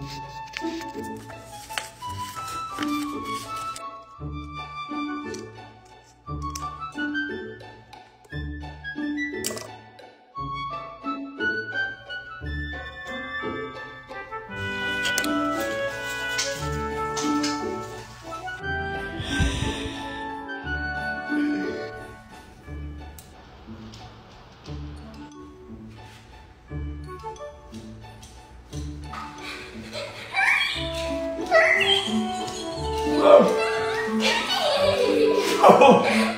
you Oh.